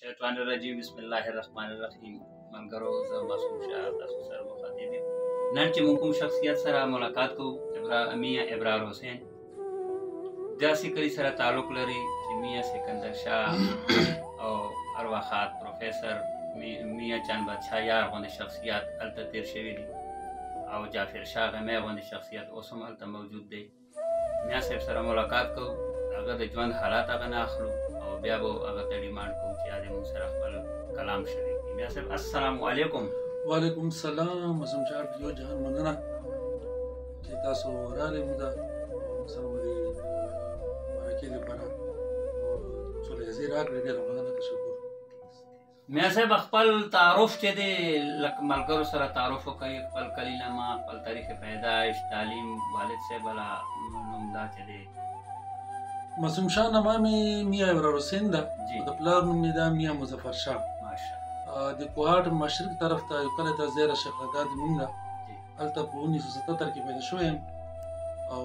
شیطان الرجیم بسم الله الرحمن الرحیم ملګرو زه معصوم شاه تاسو سره مخاطب یم نن چې موږ کوم شخصیت سره ملاقات کوو امیا ابرار حسین داسې کلی سره تعلق لري چې میا سکندر شاه او ارواخات پروفیسور میا چان بادشاه یار غوندې شخصیت هلته تېر شوي دي او جعفر شاه غمی غوندې شخصیت اوس هم هلته موجود دی میا صاحب سره ملاقات کوو هغه د ژوند حالات هغه نه اخلو او بیا به هغه ته ډیمانډ کوو چې یاد موږ سره خپل کلام شریک کړي میا صاحب السلام علیکم وعلیکم السلام عظیم شاه ډیو جهان مننه چې تاسو راغلي موږ سره ولې مرکې لپاره څو لحظې راکړې ډېره مننه تشکر میا صاحب خپل تعارف چې دی لکه ملګرو سره تعارف وکړي خپل کلی نامه خپل تاریخ پیدایش تعلیم والد صاحب ولا نوم دا چې دی معصوم شاه نامه می میا ابرار حسین ده د پلار نوم می ده میا مظفر شاه د کوهاټ مشرق طرف ته یو کله ته زیره شیخ غداد مونږه هلته په 1977 کې پیدا شوم او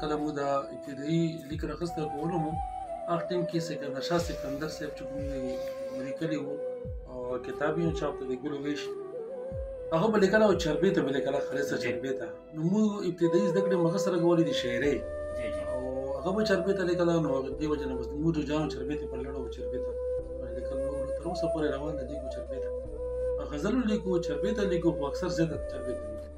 کله مو دا ابتدایي لیک راخسته کولو مو هغه ټیم کې سکندر شاه سکندر صاحب چې کوم لیکلی وو او کتاب یې چاپ دی ګلو ویش هغه بل کله او چربې ته بل کله خالصه چربې ته نو مو ابتدایي زده کړې مغه سره غوړې دي شاعرې او هغه به چربې ته لیکل نو دی وجه نه بس مو ته جام چربې ته په لړو چربې ته لیکل نو تر اوسه پورې روان دي ګو چربې ته غزل لیکو چربې ته لیکو خو اکثر زیات چربې ته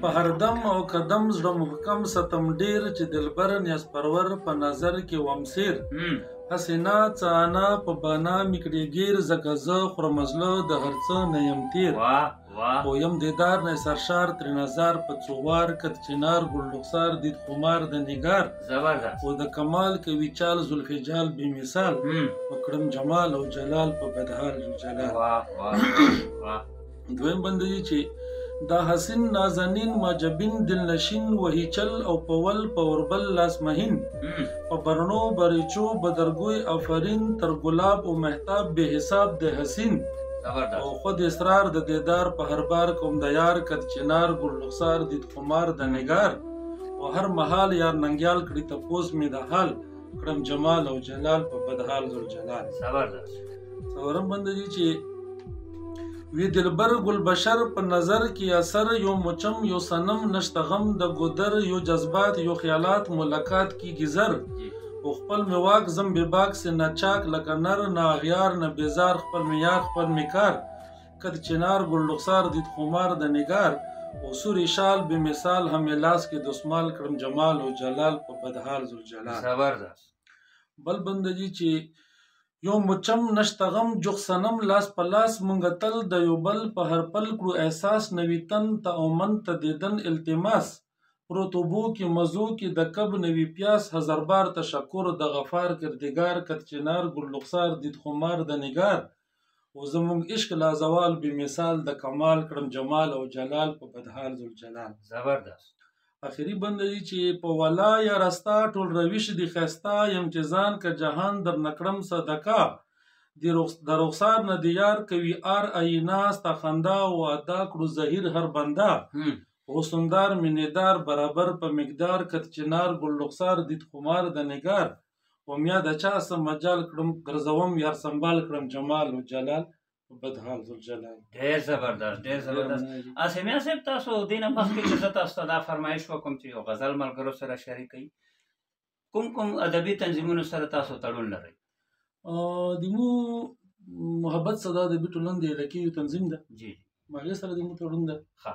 په هر دم او قدم زړه محکم ستم ډیر چې دلبر نیاز پرور په نظر کې وم سیر هسې نه څه انا په بانا مې کړې ګیر ځکه زه خورم زړه د هر څه نه یم تیر خو یم دیدار نه سرشار تر نظر په څوار کت چنار ګل رخسار دید خمار د نګار زبردست او د کمال کوي چال زلفې جال بې مثال وکړم جمال او جلال په بدحال جلال واه واه واه دویم بند دی چې دا حسین نازنین ماجبین دلنشین وهیچل او پول پوربل لاس مهین په برنو بریچو بدرګوی افرین تر ګلاب او محتاب به حساب د حسین او خود اسرار د دیدار په هر بار کوم د یار کد چنار ګل رخسار دید خمار د نگار او هر محال یار ننګیال کړی تپوس می د حال کړم جمال او جلال په بدحال ذل جلال صبر ده څورم بند دي چې وی دلبر ګل بشر په نظر کې اثر یو مچم یو سنم نشته غم د ګودر یو جذبات یو خیالات ملاقات کی گذر او خپل میواک زم به باک سه نه چاک لکه نر نه غیار نه بیزار خپل میار خپل میکار کد چنار گل رخسار دید خمار د نگار او سور شال به مثال هم لاس کې دسمال کړم جمال او جلال په بدحال ذل جلال زبردست بل بندجی چې یو مچم نشته غم جوخ سنم لاس په لاس مونږ تل د یو بل په هر پل کړو احساس نوی تن ته او من ته دیدن التماس پروتوبو کې مزو کې د کب نوی پیاس هزار بار تشکر د غفار کردګار کت چنار ګل لخسار دید خمار د نگار او زموږ عشق لا زوال بی مثال د کمال کړم جمال او جلال په بدحال ذوالجلال زبردست اخري بند دی چې په ولا یا رستا ټول رویش دی خستا يم چې ځان کا جهان در نکړم صدقه د رخسار نه دیار کوي ار اینا ستا خندا او ادا کړو زهیر هر بندا حسندار مینیدار برابر په مقدار کت چنار ګل رخسار دیت خمار د نگار وم یا د چا سم مجال کړم ګرځوم یار سنبال کړم جمال او جلال بدحال ذوالجلال ډیر زبردست ډیر زبردست اسمیا صاحب تاسو دینه مخکې چې زه تاسو ته دا فرمایش وکم چې یو غزل ملګرو سره شریک کړئ کوم کوم ادبي تنظیمونو سره تاسو تړون لرئ دیمو محبت صدا د بیټو لندې لکه یو تنظیم ده جی ماغه سره دیمو تړون ده ښه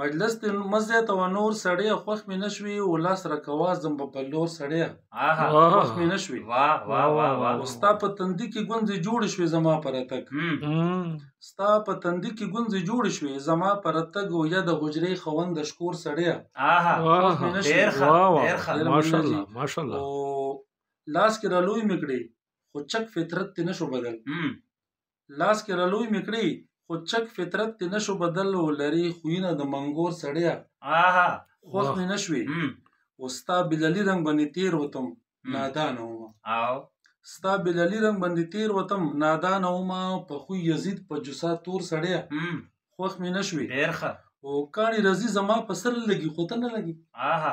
مجلس دې مه زیاتوه نور سړیه خوښ مې نه شوې ولاس راکوه ځم به په لور سړیه آها واه. خوښ مې نه شوې واه واه واه واه او ستا په تندي کې ګونځې جوړې شوې زما پر راتګ هم. مم. ستا په تندي کې ګونځې جوړې شوې زما پر راتګ او یا د حجرې خوند د شکور سړیه آها واه. خوښ مې نه شوې. ډېر ښه، واه، واه. ډېر ښه. ماشاءالله ماشاءالله او لاس کې را لوی مې کړې خو چک فطرت ته نشو بدل هم. لاس کې رلوی مې کړې خو چک فطرت دې نشو بدل او لري خوینه د منګور سړیا آها خوښ مې نشوي وستا بللی رنگ باندې تیر وتم نادان وم او ستا بللی رنگ باندې تیر وتم نادان وم په خو یزید په جسا تور سړیا خوښ مې نشوي ډیر ښه او کانی رزي زما په سر لګي خو ته نه لګي آها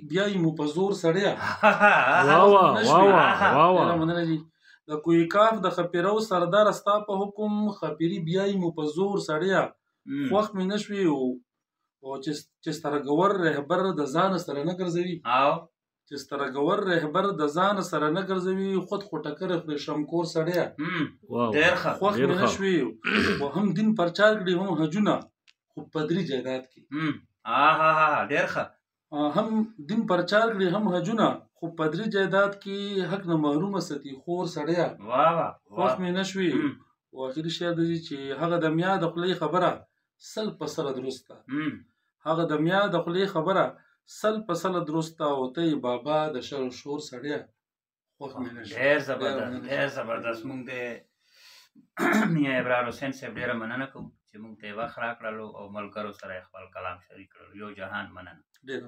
بیا یې مو په زور سړیا واه واه واه واه مننه جی د کوی کاف د خپیرو سردار ستا په حکم خپیری بیا یې مو په زور سړیا خوښ مې نشوي او او چې چې سترګور رهبر د ځان سره نه ګرځوي او چې سترګور رهبر د ځان سره نه ګرځوي خود خو ټکر خوري شمکور سړیا ډیر ښه خوښ مې نشوي او هم دین پرچار کړي هم حجونه خو پدری جیدات کې آها ها ډیر ښه هم دین پرچار کړي هم حجونه خو پدری جایداد کې حق نه محروم ستي خور سړیا واه واه خوښ مې نشوي او اخري شعر دی چې هغه د میا د خپلې خبره سل په سل درسته هغه د میا د خپلې خبره سل په سل درسته او ته بابا د شر شور سړیا خوښ مې نه ډېر زبردست ډېر زبردست مونږ د میا ابرار حسین صاحب ډېره مننه کوو چې مونږ ته یې وخت راکړلو او ملګرو سره یې خپل کلام شریک کړلو یو جهان مننه